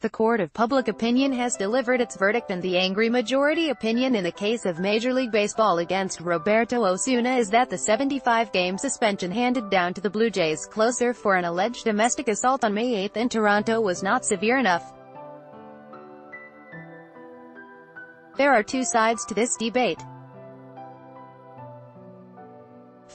The court of public opinion has delivered its verdict and the angry majority opinion in the case of Major League Baseball against Roberto Osuna is that the 75-game suspension handed down to the Blue Jays closer for an alleged domestic assault on May 8 in Toronto was not severe enough. There are two sides to this debate.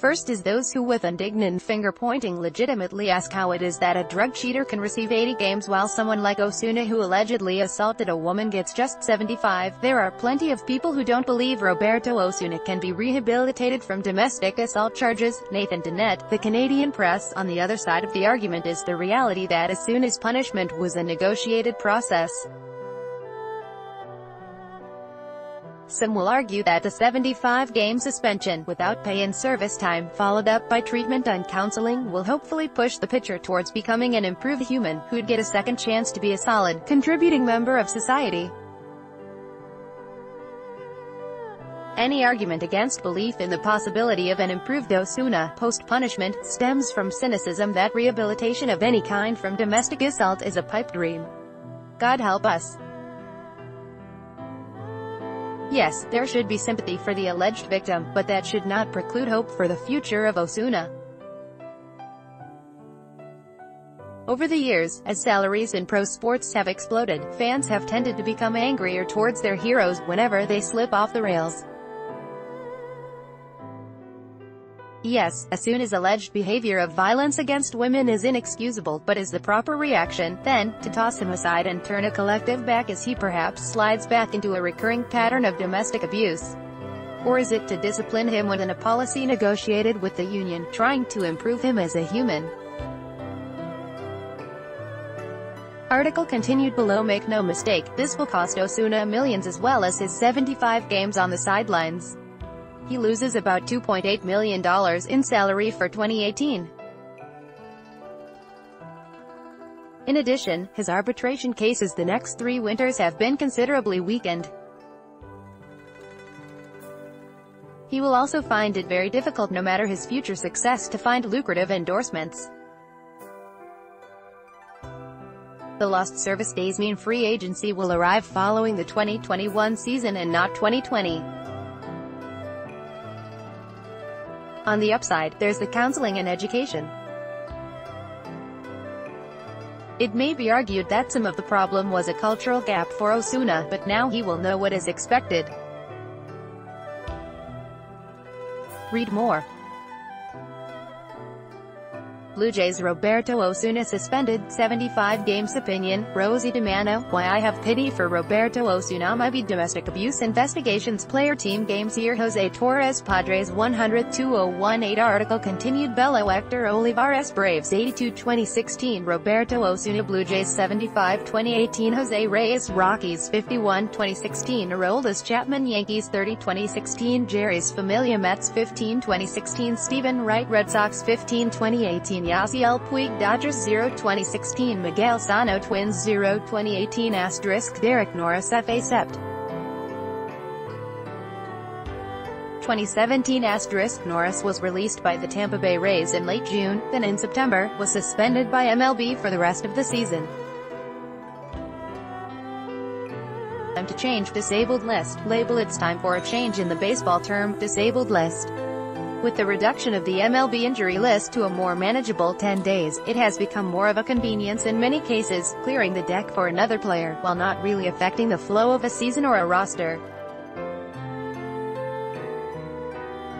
First is those who with indignant finger-pointing legitimately ask how it is that a drug cheater can receive 80 games while someone like Osuna who allegedly assaulted a woman gets just 75. There are plenty of people who don't believe Roberto Osuna can be rehabilitated from domestic assault charges. Nathan Denette, the Canadian press, on the other side of the argument is the reality that Osuna's punishment was a negotiated process. Some will argue that the 75-game suspension, without pay and service time, followed up by treatment and counseling, will hopefully push the pitcher towards becoming an improved human, who'd get a second chance to be a solid, contributing member of society. Any argument against belief in the possibility of an improved Osuna, post-punishment, stems from cynicism that rehabilitation of any kind from domestic assault is a pipe dream. God help us. Yes, there should be sympathy for the alleged victim, but that should not preclude hope for the future of Osuna. Over the years, as salaries in pro sports have exploded, fans have tended to become angrier towards their heroes whenever they slip off the rails. Yes, as soon as alleged behavior of violence against women is inexcusable, but is the proper reaction, then, to toss him aside and turn a collective back as he perhaps slides back into a recurring pattern of domestic abuse? Or is it to discipline him within a policy negotiated with the union, trying to improve him as a human? Article continued below Make no mistake, this will cost Osuna millions as well as his 75 games on the sidelines. He loses about $2.8 million in salary for 2018. In addition, his arbitration cases the next three winters have been considerably weakened. He will also find it very difficult no matter his future success to find lucrative endorsements. The lost service days mean free agency will arrive following the 2021 season and not 2020. On the upside, there's the counseling and education. It may be argued that some of the problem was a cultural gap for Osuna, but now he will know what is expected. Read more. Blue Jays Roberto Osuna suspended, 75 games opinion, Rosie DiManno, why I have pity for Roberto Osuna. Might be domestic abuse investigations player team games here Jose Torres Padres 100-2018 article continued. Belo Hector Olivera Braves 82-2016 Roberto Osuna Blue Jays 75-2018 Jose Reyes Rockies 51-2016 Aroldis Chapman Yankees 30-2016 Jeurys Familia Mets 15-2016 Steven Wright Red Sox 15-2018 Yasiel Puig Dodgers 0 2016 Miguel Sano Twins 0 2018 Asterisk Derek Norris FA Sept 2017 asterisk Norris was released by the Tampa Bay Rays in late June, then in September, was suspended by MLB for the rest of the season. Time to change disabled list. Label it's time for a change in the baseball term, disabled list. With the reduction of the MLB injury list to a more manageable 10 days, it has become more of a convenience in many cases, clearing the deck for another player, while not really affecting the flow of a season or a roster.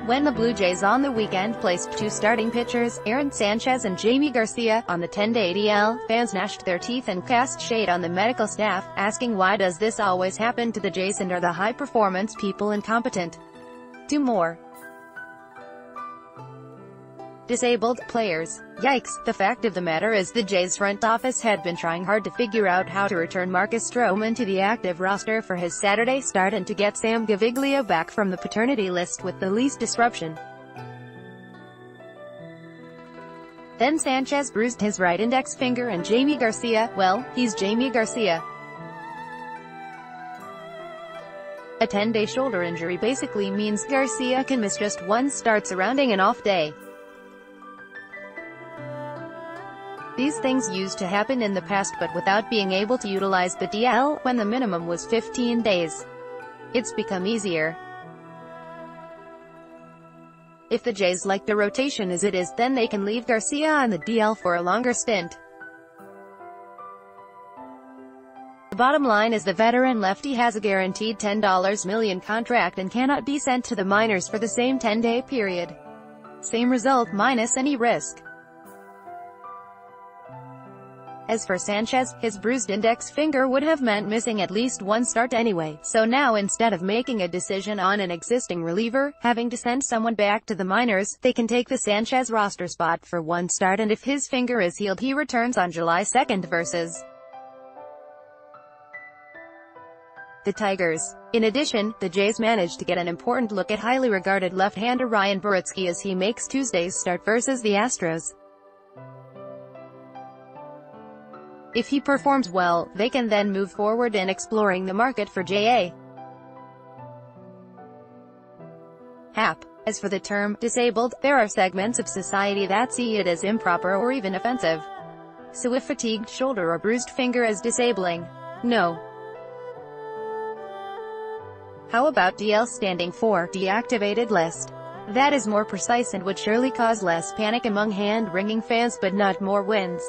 When the Blue Jays on the weekend placed two starting pitchers, Aaron Sanchez and Jamie Garcia, on the 10-day DL, fans gnashed their teeth and cast shade on the medical staff, asking why does this always happen to the Jays and are the high-performance people incompetent? Do more. Disabled players. Yikes, the fact of the matter is the Jays front office had been trying hard to figure out how to return Marcus Stroman to the active roster for his Saturday start and to get Sam Gaviglio back from the paternity list with the least disruption. Then Sanchez bruised his right index finger and Jamie Garcia, well, he's Jamie Garcia. A 10-day shoulder injury basically means Garcia can miss just one start surrounding an off day. These things used to happen in the past but without being able to utilize the DL, when the minimum was 15 days. It's become easier. If the Jays like the rotation as it is, then they can leave Garcia on the DL for a longer stint. The bottom line is the veteran lefty has a guaranteed $10 million contract and cannot be sent to the minors for the same 10-day period. Same result minus any risk. As for Sanchez, his bruised index finger would have meant missing at least one start anyway, so now instead of making a decision on an existing reliever, having to send someone back to the minors, they can take the Sanchez roster spot for one start and if his finger is healed he returns on July 2nd versus the Tigers. In addition, the Jays managed to get an important look at highly regarded left-hander Ryan Borucki as he makes Tuesday's start versus the Astros. If he performs well, they can then move forward in exploring the market for J.A. Happ. As for the term, disabled, there are segments of society that see it as improper or even offensive. So if fatigued shoulder or bruised finger is disabling, no. How about DL standing for deactivated list? That is more precise and would surely cause less panic among hand-wringing fans but not more wins.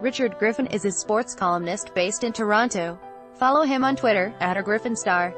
Richard Griffin is a sports columnist based in Toronto. Follow him on Twitter, at a Griffin Star.